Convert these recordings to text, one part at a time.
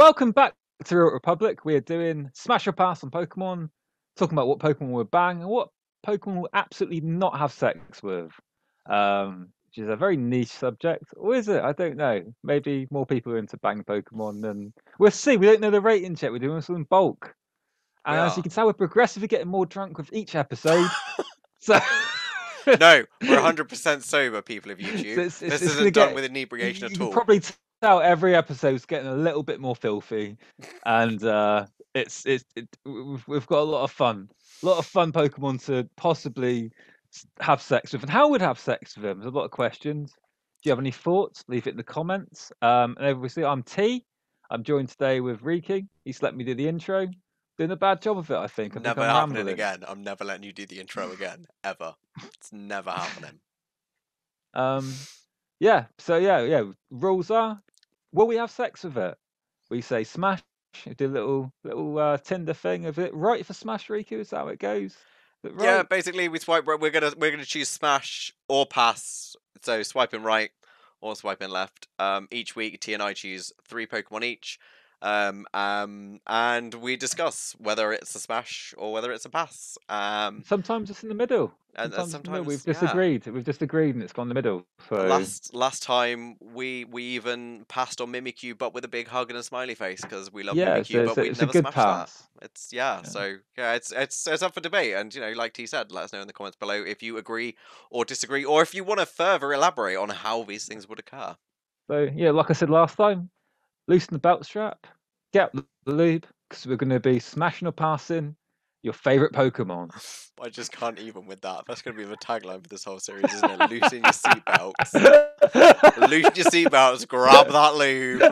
Welcome back to Robot Republic. We are doing Smash or Pass on Pokemon, talking about what Pokemon will bang and what Pokemon will absolutely not have sex with, um, which is a very niche subject. Or is it? I don't know. Maybe more people are into bang Pokemon than we'll see. We don't know the ratings yet. We're doing this in bulk, and as you can tell, we're progressively getting more drunk with each episode. so. No, we're 100% sober, people of YouTube. So it's- it's- this it's isn't done get- with inebriation at all. probably tell every episode's getting a little bit more filthy, and uh, it's it's it, we've, we've got a lot of fun, a lot of fun Pokemon to possibly have sex with, and how would have sex with them? There's a lot of questions. Do you have any thoughts? Leave it in the comments. Um, and obviously, I'm T. I'm joined today with Riku. He's let me do the intro. Doing a bad job of it, I think. I Never happening rambling. again. I'm never letting you do the intro again. Ever. It's never happening. Um, yeah. So yeah, yeah. Rules are: will we have sex with it? We say smash. we Do a little little uh, Tinder thing of it. Right for smash, Riku? Is that how it goes? It Yeah, basically we swipe right. We're gonna we're gonna choose smash or pass. So swiping right or swiping left. Um, each week T and I choose three Pokemon each. Um, um, and we discuss whether it's a smash or whether it's a pass. Um, Sometimes it's in the middle. and, Sometimes, and the we've yeah. disagreed. We've disagreed, and it's gone in the middle. So Last last time we we even passed on Mimikyu, but with a big hug and a smiley face because we love yeah, Mimikyu, but we never good smashed pass. that. It's yeah, Yeah. so yeah, it's it's it's up for debate, and you know, like T said, let us know in the comments below if you agree or disagree, or if you want to further elaborate on how these things would occur. So yeah, like I said last time, loosen the belt strap, get the lube, because we're going to be smashing or passing your favorite Pokemon. I just can't even with that. That's going to be the tagline for this whole series, isn't it? Loosen your seatbelts. Loosen your seatbelts. Grab that lube.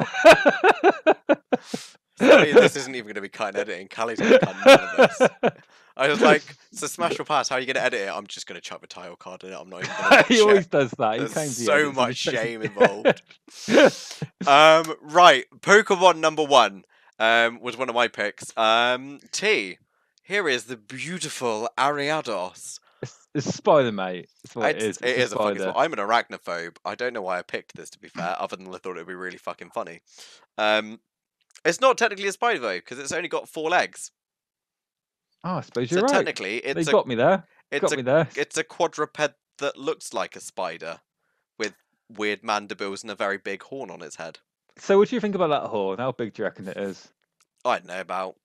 I mean, this isn't even going to be cut in editing. Callie's going to cut none of this. I was like, so smash or pass? How are you going to edit it? I'm just going to chuck the title card in it. I'm not even going to he always does that. He There's so much shame involved. Um, right, Pokemon number one um, was one of my picks. Um, T, here is the beautiful Ariados. It's, it's Spider, mate. It's what it is. It's- it It's is a fucking. spider. I'm an arachnophobe. I don't know why I picked this to be fair, other than I thought it would be really fucking funny. Um, it's not technically a spider though, because it's only got four legs. Oh, I suppose you're right. technically, They it's a got me there. it's got a me there. it's a quadruped that looks like a spider, with weird mandibles and a very big horn on its head. So, what do you think about that horn? How big do you reckon it is? I don't know about.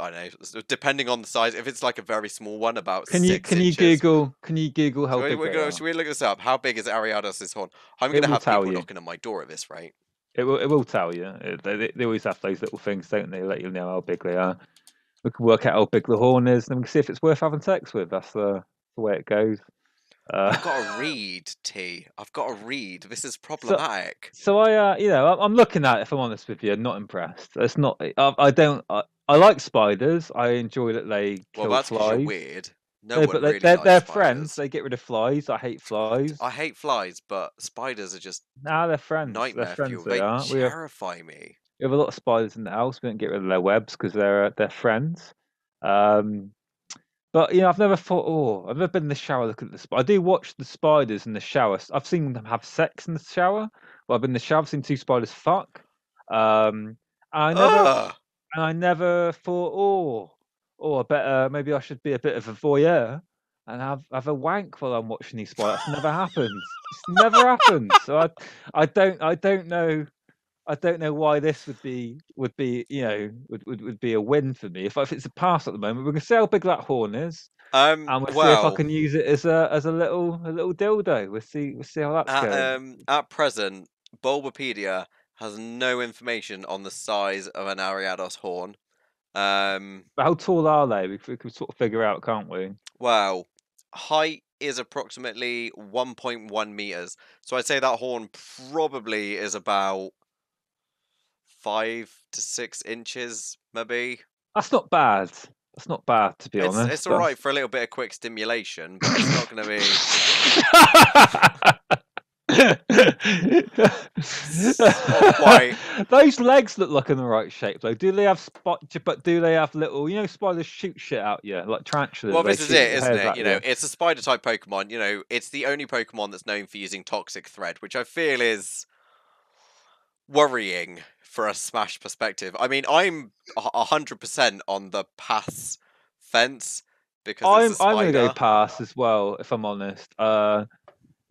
I don't know. Depending on the size, if it's like a very small one, about Can you six can you inches. Google? Can you Google how big we're they gonna, should we look this up? How big is Ariados' horn? I'm It to have people you. knocking on my door at this rate. It will. It will tell you. It- They, they, always have those little things, don't they? Let you know how big they are. We can work out how big the horn is, and we can see if it's worth having sex with. That's the, the way it goes. Uh, I've got to read, T. I've got to read. This is problematic. So I, uh, you know, I'm, looking at. it, If I'm honest with you, I'm not impressed. It's not. I, I don't. I, I like spiders. I enjoy that they kill well, that's flies. you're weird. No, No, but really they're, they're spiders. friends. They get rid of flies. I hate flies. I hate flies, but spiders are just Nah, they're friends. nightmare they're friends. fuel. They They are. We have, terrify me. we have a lot of spiders in the house. We don't get rid of their webs because they're they're friends. Um, but you know, I've never thought. Oh, I've never been in the shower looking at the spider. I do watch the spiders in the shower. I've seen them have sex in the shower. Well, I've been in the shower. I've seen two spiders fuck. Um, I never. Ugh. and I never thought, oh, oh, I better maybe I should be a bit of a voyeur and have have a wank while I'm watching these spiders. That's never happened. It's never happened. So I, I don't, I don't know, I don't know why this would be would be you know would would, would be a win for me. If if it's a pass at the moment, we're gonna see how big that horn is, Um, and we'll well, see if I can use it as a as a little a little dildo. We'll see we'll see how that's At, going. um, at present, Bulbapedia has no information on the size of an Ariados horn. Um, but how tall are they? We, we can sort of figure out, can't we? well, height is approximately 1.1 meters. So I'd say that horn probably is about five to six inches, maybe. That's not bad. That's not bad to be It's, honest. it's all right for a little bit of quick stimulation, but it's not going to be. Those legs look like in the right shape though. Do they have spot? But do they have little? You know, spiders shoot shit out you like tarantulas. Well, this is it, isn't it? You know, it's a spider type Pokemon. You know, it's the only Pokemon that's known for using Toxic Thread, which I feel is worrying for a Smash perspective. I mean, I'm hundred percent on the pass fence because I'm it's a I'm gonna go pass as well, if I'm honest. Uh,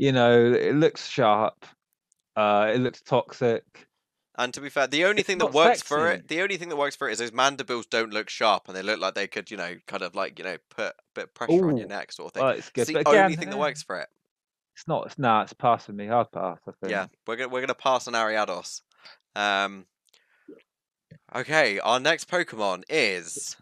you know, it looks sharp. Uh, it looks toxic. And to be fair, the only It's thing that works for it, the only thing that works for it is those mandibles don't look sharp and they look like they could, you know, kind of like, you know, put a bit of pressure on your neck sort of thing. Well, it's good, It's the again, only thing that eh, works for it. it's not. It's nah, it's pass for me. Hard pass. I think. Yeah, we're gonna we're gonna pass on Ariados. Um, okay, our next Pokemon is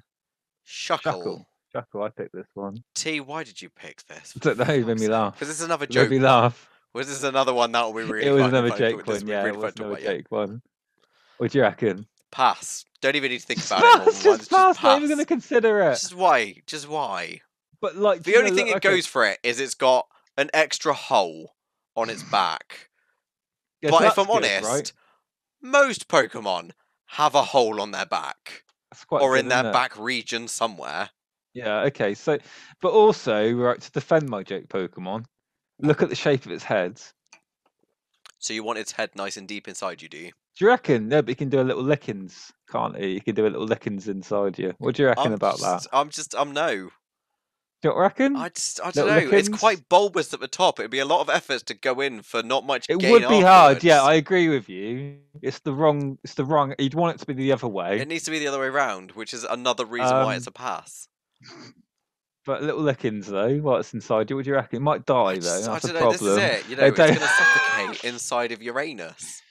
Shuckle. Shuckle. Shuckle. I picked this one. T, why did you pick this? I don't know. It made me laugh. Because this is another It made me laugh. Was this another one that be really? it was another to- Jake one. Yeah, really it was another about, yeah. One. What do you reckon? Pass. Don't even need to think Just about it. pass. than once, Just pass. Not even gonna consider it. Just why? Just why? But like, The only know, thing look, it okay, goes for it is it's got an extra hole on its back. yeah, so but if I'm good, honest, right? most Pokemon have a hole on their back That's quite or good, in their it? back region somewhere. Yeah. Okay. So, but also, right to defend my Jake Pokemon, look at the shape of its head. So you want its head nice and deep inside you, do you? Do you reckon? No, but you can do a little lickings, can't you? You can do a little lickings inside you. What do you reckon I'm about that? I'm just, I'm no. Do you reckon? I just, I don't Little know. It's quite bulbous at the top. It'd be a lot of effort to go in for not much. It would be hard. Yeah. I agree with you. It's the wrong. It's the wrong. You'd want it to be the other way. It needs to be the other way around, which is another reason why it's Um, a pass. But little lickings though, what's inside you? What do you reckon? It might die though. just, I That's a don't know. This is it. You know, it's going to suffocate inside of Uranus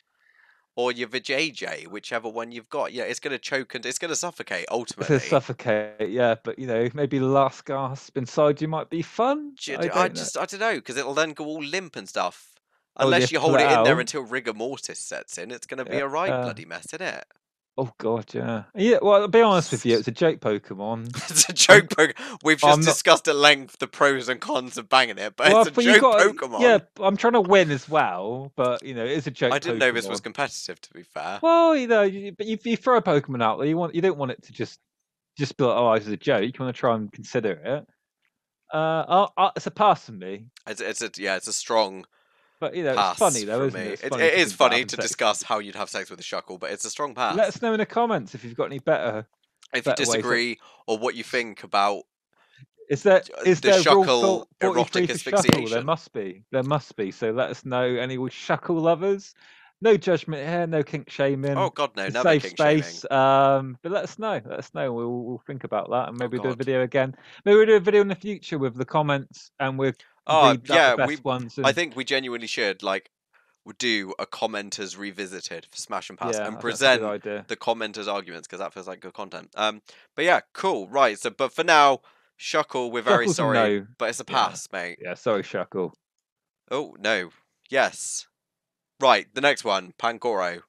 or your Vijayjay, whichever one you've got. Yeah, it's going to choke and it's going to suffocate It's ultimately. gonna suffocate. Yeah, but you know, maybe the last gasp inside you might be fun. I, I, just, I don't know, because it'll then go all limp and stuff. Oh, Unless have you hold it it in there until rigor mortis sets in, it's going to be Yeah, a right uh, bloody mess, isn't it? Oh god, yeah. Yeah. Well, I'll be honest with you. It's a joke Pokemon. it's a joke Pokemon. We've just I'm not- discussed at length the pros and cons of banging it, but well, it's a but joke got Pokemon. yeah. I'm trying to win as well, but you know, it is a joke. I didn't know this was competitive, to be fair. Well, you know, you, but if you throw a Pokemon out there, you want you don't want it to just just be like, oh, this is a joke. You want to try and consider it. Uh, I'll, i it's a pass for me, It's, it's a yeah, it's a strong but you know, pass it's funny though, isn't it? It's It, funny it is funny to sex. discuss how you'd have sex with a shuckle, but it's a strong pass. Let us know in the comments if you've got any better. if you better disagree or what you think about Is there J- is the there shuckle erotic shuckle? There must be. There must be. So let us know. Any shuckle lovers? No judgment here. No kink shaming. oh god no, never safe shaming. space. Um, but let us know. Let us know. We'll we'll think about that, and maybe we'll do a video again. Maybe we'll do a video in the future with the comments, and we'll Oh yeah, we ones. I think we genuinely should like do a commenters revisited for Smash and Pass yeah, and present the commenters' arguments because that feels like good content. Um, but yeah, cool, right. So, but for now, Shuckle, we're very Shuckle's sorry, no. but it's a Yeah. pass, mate. Yeah, sorry, Shuckle. Oh no, yes, right. The next one, Pangoro.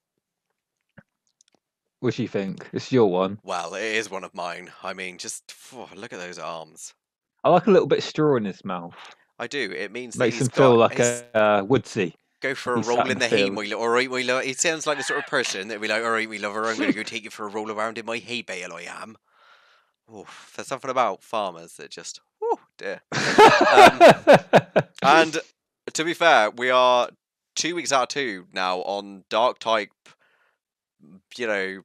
What do you think? It's your one. Well, it is one of mine. I mean, just look at those arms. I like a little bit of straw in his mouth. I do. It means that Makes he's him feel like a uh, woodsy. go for a he's roll in the hay, field. my little. All right, my little. He sounds like the sort of person that would be like, all right, my lover, I'm going to go take you for a roll around in my hay bale. I am. Oof, there's something about farmers that just, oh dear. And to be fair, we are two weeks out of two now on dark type, you know,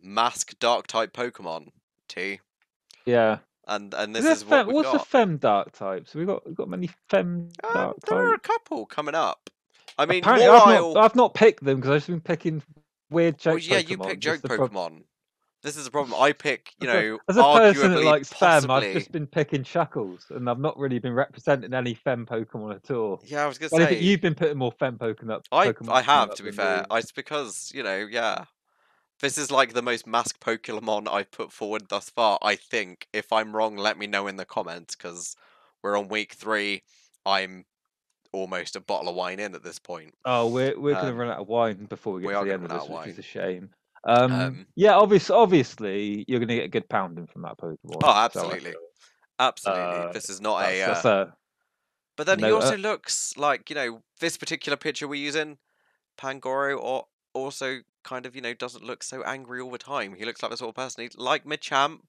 mask dark type Pokemon. T. yeah. And and this Is is what fem- what's got. the fem dark types? We got we've got many fem Um, there are a couple coming up. I mean, Apparently, I've not, I've not picked them because I've just been picking weird joke Well, yeah, Pokemon. you pick joke Pokemon. This is the problem. I pick, you As a- know, as a person that arguably, likes fem. I've just been picking Shuckles, and I've not really been representing any fem Pokemon at all. Yeah, I was gonna Well, say. you've been putting more fem Pokemon. I Pokemon I have to be fair. I, it's because you know, yeah. This is like the most masked Pokemon I've put forward thus far. I think. If I'm wrong, let me know in the comments because we're on week three. I'm almost a bottle of wine in at this point. Oh, we're we're gonna Um, run out of wine before we get we to the end of this, which is a shame. Um, Um, yeah, obviously, obviously, you're gonna get a good pounding from that Pokemon. Oh, absolutely. feel Absolutely, Uh, this is not That's, a. Uh, that's a But then he No, uh also looks like, you know, this particular picture we're using, Pangoro, or also kind of, you know, doesn't look so angry all the time. He looks like the sort of person he's like Machamp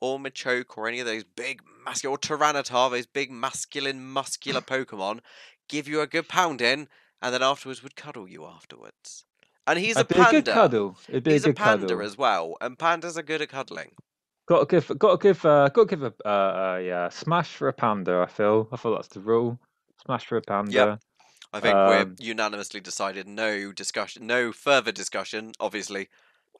or Machoke or any of those big masculine or Tyranitar, those big masculine, muscular Pokemon, give you a good pounding, and then afterwards would cuddle you afterwards. and he's It'd a be a good panda. cuddle. It'd be He's a a panda cuddle. as well, and pandas are good at cuddling. Got to give, got to give, uh, got to give a, uh, uh, yeah, smash for a panda. I feel, I feel that's the rule. Smash for a panda. I think Um, we're unanimously decided no discussion, no further discussion. Obviously,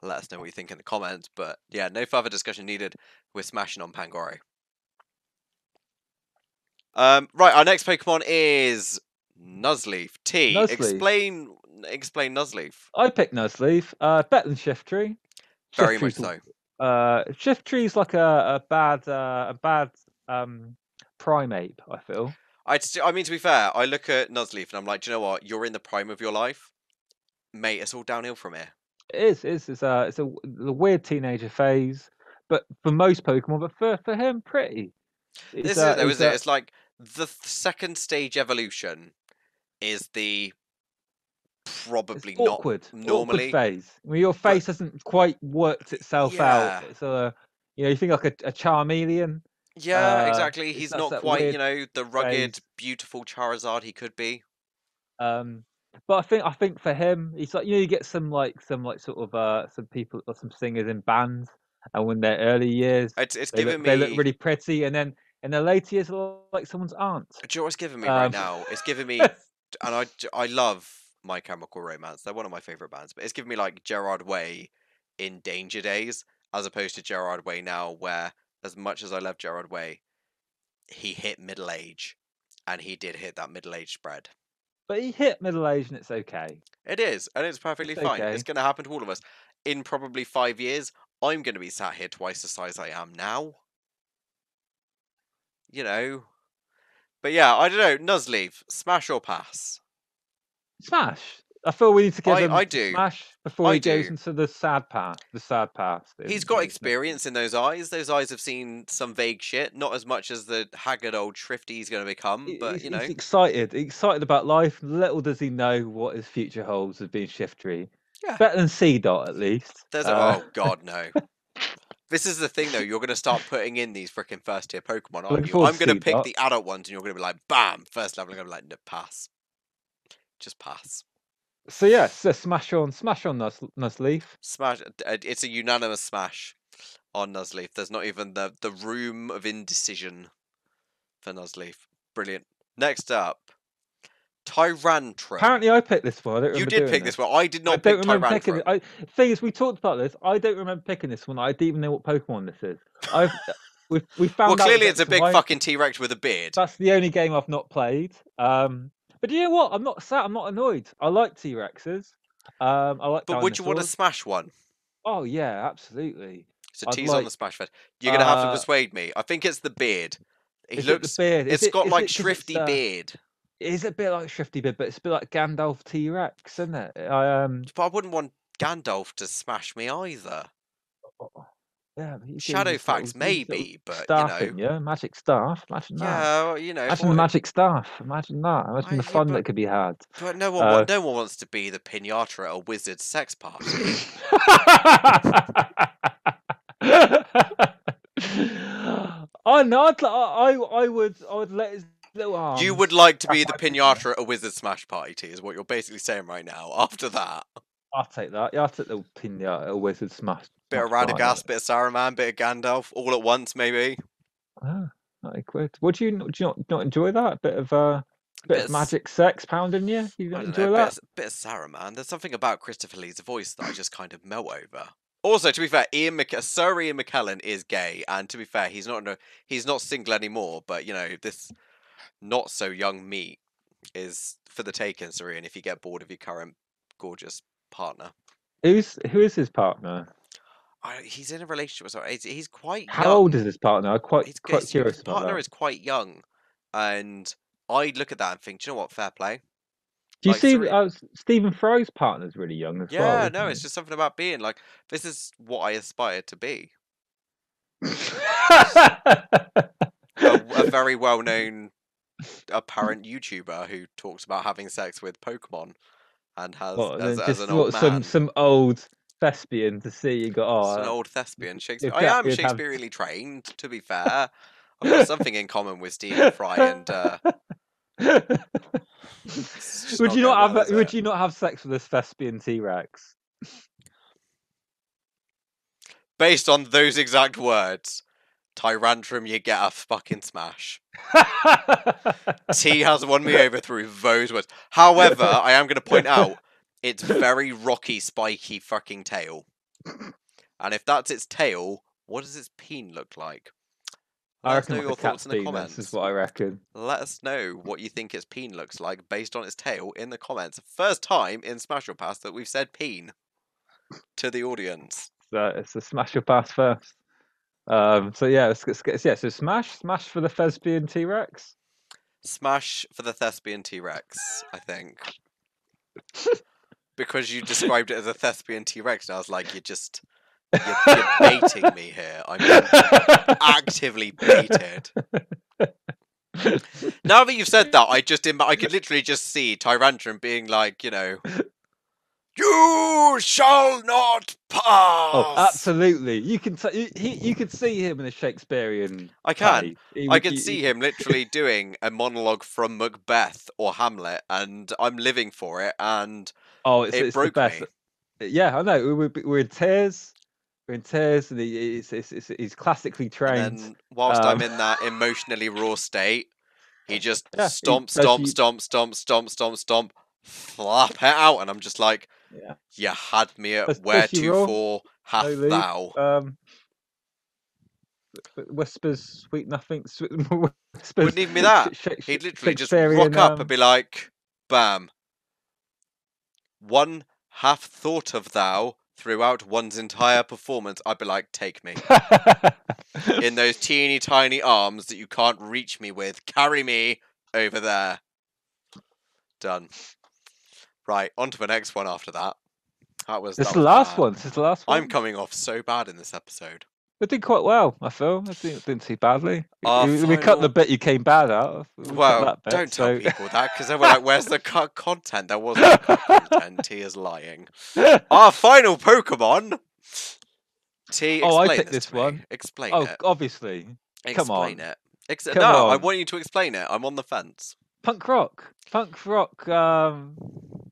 let us know what you think in the comments. But yeah, no further discussion needed. We're smashing on Pangoro. Um, right, our next Pokemon is Nuzleaf. T. Nuzleaf. Explain, explain Nuzleaf. I picked Nuzleaf. Uh, better than Shiftry. Very much so. Uh, Shiftry's like a, a bad, uh, a bad um primate. I feel. I, I mean, to be fair, I look at Nuzleaf and I'm like, do you know what? You're in the prime of your life, mate. It's all downhill from here. It is. It's, it's a it's a, the weird teenager phase, but for most Pokemon, but for for him, pretty. It's, This uh, is it's, it? uh, It's like the second stage evolution is the probably awkward, not normally. awkward phase. When your face hasn't quite worked itself Yeah. out. A, you know, you think like a, a Charmeleon. Yeah, Uh, exactly. He's not quite, you know, the rugged, phase. beautiful Charizard he could be. Um, but I think I think for him, he's like you know you get some like some like sort of uh some people or some singers in bands, and when they're early years It's it's they giving look, me. they look really pretty, and then in their later years, like someone's aunt. Do you know what it's giving me right Um, now? It's giving me, and I I love My Chemical Romance. They're one of my favorite bands, but it's giving me like Gerard Way in Danger Days, as opposed to Gerard Way now, where as much as I love Gerard Way, he hit middle age, and he did hit that middle age spread. but he hit middle age, and it's okay. It is, and it's perfectly It's fine. okay. It's going to happen to all of us. In probably five years, I'm going to be sat here twice the size I am now. You know. But yeah, I don't know. Nuzleaf, smash or pass? Smash. I feel we need to give I- him I do. smash before I he goes into the sad part. The sad path. He's got experience in those eyes. Those eyes have seen some vague shit. Not as much as the haggard old Shrifty he's going to become, but he's, you know. he's excited. Excited about life. Little does he know what his future holds as being Shiftry. Yeah. Better than Seedot at least. There's Uh, a, oh god no. This is the thing though. You're going to start putting in these freaking first tier Pokemon, aren't you? I'm going to pick the adult ones, and you're going to be like, bam, first level. I'm going to be like, no, pass. Just pass. So yeah, so smash on, smash on Nuz, Nuzleaf. Smash. uh, It's a unanimous smash on Nuzleaf. There's not even the the room of indecision for Nuzleaf. Brilliant. Next up, Tyrantrum. Apparently, I picked this one. You did pick this one. I did not I don't pick remember picking it. I, thing is, we talked about this. I don't remember picking this one. I didn't even know what Pokemon this is. I've we we found Well, out clearly it's a big twice. fucking T Rex with a beard. That's the only game I've not played. Um, but you know what? I'm not sad. I'm not annoyed. I like T Rexes. Um, I like. But would you want to smash one? Oh yeah, absolutely. So I'd T's on the like- smash fed. You're gonna have to Uh, persuade me. I think it's the beard. He Is it the looks. beard? It's it- got like it Shrifty uh, beard. It is a bit like Shrifty Beard, but it's a bit like Gandalf T Rex, isn't it? I um. But I wouldn't want Gandalf to smash me either. Yeah, Shadowfax maybe, but you know. yeah, magic staff. Imagine that. Yeah, well, you know. Imagine the magic staff. Imagine that. Imagine I- the yeah, fun but- that could be had. But no one, Uh, no one wants to be the pinata at a wizard sex party. oh no! I'd, I I would I would let his little arms. you would like to be the pinata. at a wizard smash party, T, is what you're basically saying right now. After that, I'll take that. Yeah, I'll take the pinata, a wizard smash. Bit of. Radagast, bit of Saruman, bit of Gandalf, all at once, maybe. Ah, not a quid. Would you do you not, not enjoy that? A bit of uh, bit, Bit of magic sex pounding you. You don't enjoy know, bit, that? of, bit of Saruman. There's something about Christopher Lee's voice that I just kind of melt over. Also, to be fair, Ian Mc- Sir Ian McKellen is gay, and to be fair, he's not no, he's not single anymore. But you know, this not so young meat is for the taking, Sir Ian. If you get bored of your current gorgeous partner, Who's who is his partner? I, he's in a relationship. Sorry, he's, he's quite How young. old is his partner? I'm quite He's, quite his, curious his partner is quite young, and I look at that and think, do you know what? Fair play. Do you like see uh, Stephen Fry's partner's really young as well? Yeah, no, it's just something about being like this is what I aspire to be. a, a very well known apparent YouTuber who talks about having sex with Pokemon and has What, as, as just an what, old some some old thespian to see you go oh an uh, old thespian. Shakespeare. I am would have- Shakespeareanly trained, to be fair. I've got something in common with Stephen Fry and uh, would you not going have? well, would it? you not have sex with this thespian T Rex? Based on those exact words, Tyrantrum, you get a fucking smash. T has won me over through those words. However, I am going to point out its very rocky, spiky fucking tail. And if that's its tail, what does its peen look like? I Let us reckon know like your thoughts in the comments. is what I reckon. Let us know what you think its peen looks like based on its tail in the comments. First time in Smash or Pass that we've said peen to the audience. So it's a smash or pass first. Um, so yeah, let's, let's get yeah. So smash, smash for the thespian T Rex. Smash for the thespian T Rex, I think. because you described it as a thespian T Rex, and I was like, you're just you're, you're baiting me here. I'm actively baited. Now that you've said that, I just Im- I could literally just see Tyrantrum being like, you know, you shall not pass. Oh, absolutely! You can t- you, he, you could see him in a Shakespearean. I can. He I can he- see him literally doing a monologue from Macbeth or Hamlet, and I'm living for it. And Oh, it's, it it's broke the best. me. Yeah, I know. we- We're, we're in tears. We're in tears, and he, it's, it's, it's, he's classically trained. And then, whilst I'm Um, in that emotionally raw state, he just Yeah, he stomp, stomp, stomp, stomp, stomp, stomp, stomp, flop it out, and I'm just like, Yeah. you had me at Does- does you raw? wheretofore hath No thou. Um, whispers, sweet nothing. Sweet, whispers. Wouldn't even be that. He'd literally just rock Shakespearean, up um, and be like, bam. One half thought of thou throughout one's entire performance. I'd be like, take me. In those teeny tiny arms that you can't reach me with, carry me over there. Done. Right, on to the next one after that. That was that is the was last bad. one. This is the last one. I'm coming off so bad in this episode. We did quite well. I feel. I didn't, didn't see badly. We- Our we, we cut the bit you came bad out of. We Well, bit, don't tell so- people that because they were like, "Where's the cut content?" There was no cut content. He is lying. Our final Pokemon. T. Oh, I picked this this one. Explain it. oh, it. obviously, Explain on. it. Ex- Come no, I want you to explain it. I'm on the fence. punk rock, punk rock, um,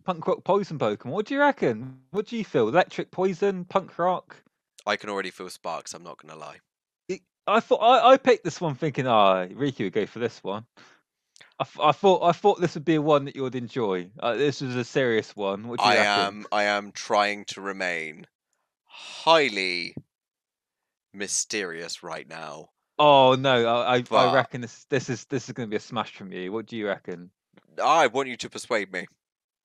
punk rock poison Pokemon. What do you reckon? What do you feel? Electric poison, punk rock. I can already feel sparks. I'm not gonna lie. I thought I, I picked this one thinking, ah, Ricky would go for this one. I, I thought I thought this would be a one that you would enjoy. Uh, this was a serious one. What do you I reckon? am. I am trying to remain highly mysterious right now. Oh no, I I, But- I reckon this this is this is going to be a smash from you. What do you reckon? I want you to persuade me.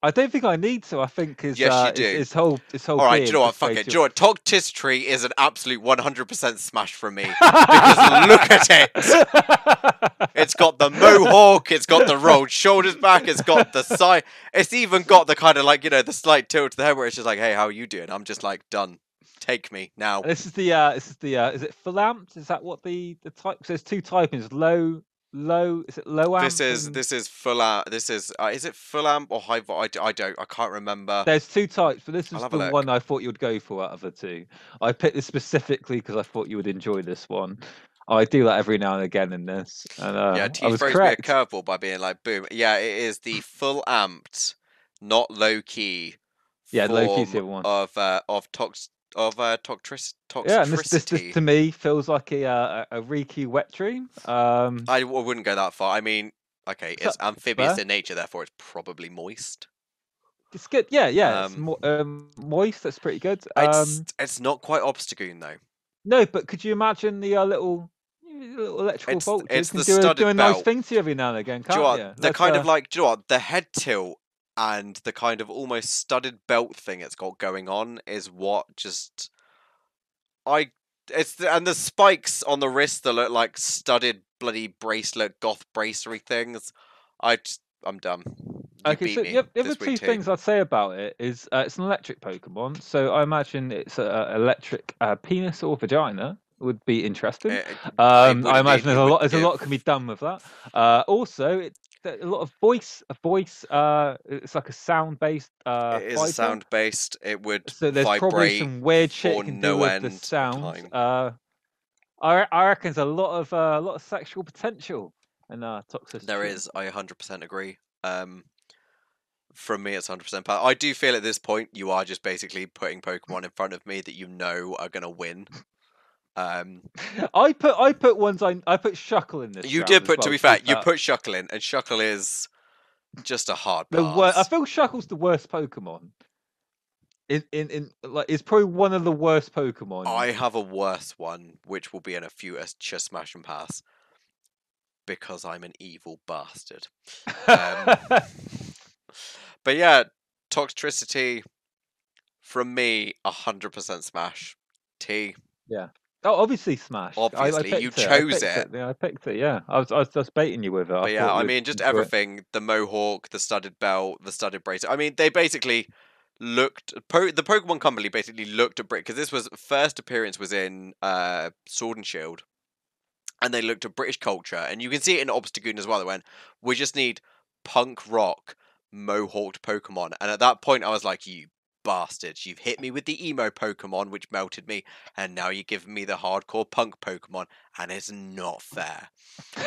I don't think I need to. I think his Yes, you uh, his- do. His, whole his whole. All right, do you know what? Fuck it. you know what? Toxtricity is an absolute 100% smash from me. Because look at it. It's got the mohawk, it's got the rolled shoulders back, it's got the side, it's even got the kind of like, you know, the slight tilt to the head where it's just like, hey, how are you doing? I'm just like, done. Take me now. This is the uh this is the uh is it Philamp? Is that what the the type? So there's two typings. Low, low. Is it low amp? This is and- this is full amp. This is uh, is it full amp or high? I, I, don't. I can't remember. There's two types, but this is the one I thought you would go for out of the two. I picked this specifically because I thought you would enjoy this one. I do that every now and again in this, and uh, yeah, was throws me a correct. curveball by being like, boom. Yeah, it is the full amped, not low key. Yeah, low the one. of uh, of tox of uh, toxtric Yeah, and this, this, this to me feels like a uh, a a Riku wet dream. Um, I w- wouldn't go that far. I mean, okay, it's amphibious fair. in nature, therefore it's probably moist. it's good. Yeah, yeah. it's um, mo- um, moist. That's pretty good. It's Um, it's not quite Obstagoon though. no, but could you imagine the uh, little little electrical It's- it's can the do a, do a nice belt. thing to you every now and again, Do can't you know what? you? The Let's, kind uh, of like, do you know what? The head tilt and the kind of almost studded belt thing it's got going on is what just I. It's the, and the spikes on the wrist that look like studded bloody bracelet goth bracery things. I just, I'm done. You Okay, so the, the other two too. things I'd say about it is uh, it's an electric Pokemon, so I imagine it's a, a electric uh, penis or vagina would be interesting. It- it- it Um, would I imagine there's a lot. There's a lot can be done with that. Uh, also, it, a lot of voice. A voice. Uh, it's like a sound-based. Uh, It is sound based. It would So there's probably vibrate. some weird shit you can no do with end the sound. Uh, I I reckon there's a lot of uh, a lot of sexual potential in uh, Toxtricity. There is. I 100% agree. Um, from me, it's 100% pass. I do feel at this point you are just basically putting Pokemon in front of me that you know are going to win. Um, I put I put ones I I put Shuckle in this. you did put, to be fair, you put Shuckle in, and Shuckle is just a hard the wor- I feel Shuckle's the worst Pokemon. In, in in like it's probably one of the worst Pokemon. I have a worse one, which will be in a few future Smash and Pass, because I'm an evil bastard. um, But yeah, Toxtricity from me, 100% Smash. T. oh, obviously Smash. I- I Obviously, you picked I chose picked it. Yeah, I picked it. Yeah, I was I was just baiting you with it. But yeah, I mean, just enjoy it. everything the Mohawk, the studded belt, the studded bracelet. I mean, they basically looked. Po- the Pokemon Company basically looked at Brit because this was first appearance was in uh, Sword and Shield, and they looked at British culture, and you can see it in Obstagoon as well. They went, "We just need punk rock Mohawked Pokemon," and at that point, I was like, "You." Bastards, you've hit me with the emo Pokemon, which melted me, and now you're giving me the hardcore punk Pokemon, and it's not fair.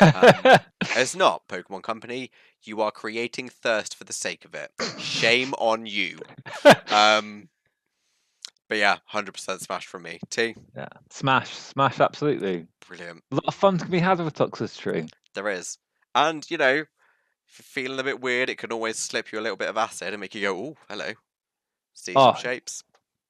um, It's not, Pokemon Company. You are creating thirst for the sake of it. Shame on you. Um, but yeah, hundred percent smash from me. T, yeah, Smash, Smash, absolutely. brilliant. A lot of fun can be had with a Toxtricity. There is, and you know, if you're feeling a bit weird, it can always slip you a little bit of acid and make you go, "Oh, hello." See Oh. some shapes.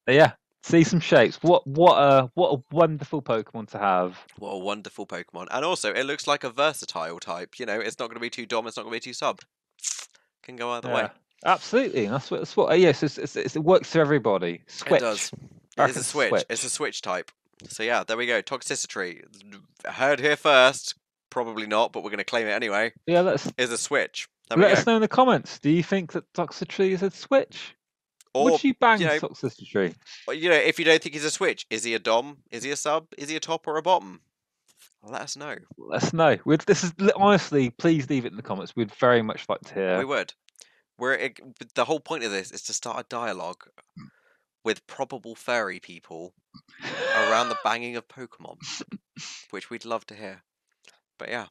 Yeah, see some shapes. What what a what a wonderful Pokemon to have. What a wonderful Pokemon! And also, it looks like a versatile type. You know, it's not going to be too dom. It's not going to be too sub. Can go either way. Absolutely. That's what. That's what. uh, Yes, it's, it's, it's, it works for everybody. Switch. It does. It's a and switch. It's a switch type. So yeah, there we go. Toxtricity. Heard here first. Probably not, but we're going to claim it anyway. Yeah, let's Is a switch. There let us know in the comments. Do you think that Toxtricity is a switch? Or Would she bang you know- Toxtricity? or, you know, if you don't think he's a switch, is he a dom? Is he a sub? Is he a top or a bottom? Let us know. Let us know. We'd, this is honestly, please leave it in the comments. We'd very much like to hear. We would. We're the whole point of this is to start a dialogue with probable furry people around the banging of Pokemon, which we'd love to hear. But yeah.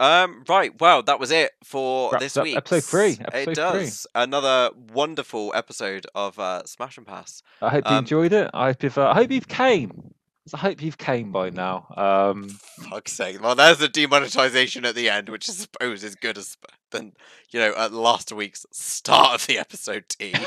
Um. Right. Well, that was it for Wraps this week. episode three, It episode three. does another wonderful episode of uh, Smash and Pass. I hope you Um, enjoyed it. I hope you've. Uh, I hope you've came. I hope you've came by now. Um, Fuck's sake! Well, there's the demonetization at the end, which I suppose is good as than you know at last week's start of the episode. T.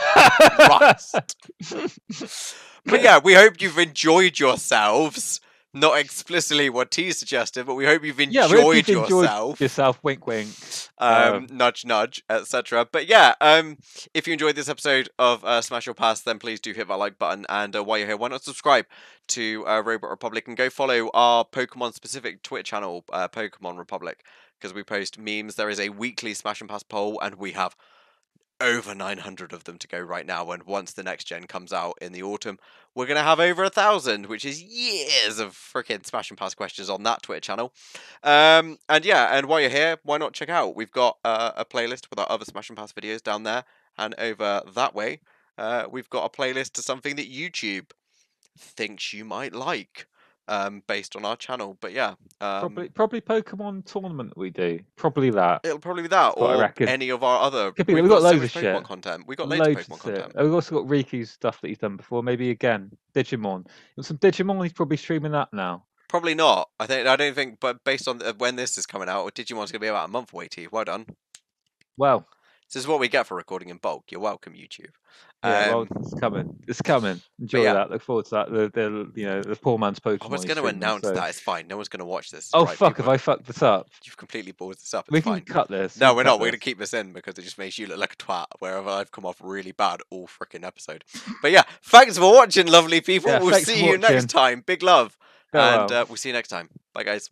But yeah, we hope you've enjoyed yourselves. Not explicitly what T suggested, but we hope you've enjoyed, yeah, hope you've enjoyed yourself. yourself. Wink, wink. um, um, nudge, nudge, etc. But yeah, um, if you enjoyed this episode of uh, Smash Your Pass, then please do hit that like button. And uh, while you're here, why not subscribe to uh, Robot Republic and go follow our Pokemon specific Twitch channel, uh, Pokemon Republic, because we post memes. There is a weekly Smash and Pass poll, and we have over 900 of them to go right now. And once the next gen comes out in the autumn, we're going to have over a thousand, which is years of freaking Smash and Pass questions on that Twitter channel. Um, and yeah, and while you're here, why not check out? We've got uh, a playlist with our other Smash and Pass videos down there, and over that way, uh, we've got a playlist to something that YouTube thinks you might like, um, based on our channel. But yeah, um, Probably, probably Pokemon tournament we do. Probably that. it'll probably be that, or any of our other. Could be, we've we've got so loads of Pokemon shit. content. We've got loads, of Pokemon content. Oh, We've also got Riku's stuff that he's done before. Maybe again, Digimon. Some Digimon. He's probably streaming that now. Probably not. I think I don't think, but based on when this is coming out, or Digimon's going to be about a month away. To you. Well done. Well, This is what we get for recording in bulk. You're welcome, YouTube. yeah, well, Um, it's coming. It's coming. Enjoy yeah. that. Look forward to that. The, the you know the poor man's Pokemon. I was going to announce so- that. It's fine. No one's going to watch this. Oh right, fuck! people? Have I fucked this up? You've completely balls this up. It's We can fine. cut this. No, we we're not. cut We're going to keep this in because it just makes you look like a twat wherever I've come off really bad all freaking episode. But yeah, thanks for watching, lovely people. Yeah, we'll see you next time. Big love. Go and uh, we'll see you next time. Bye, guys.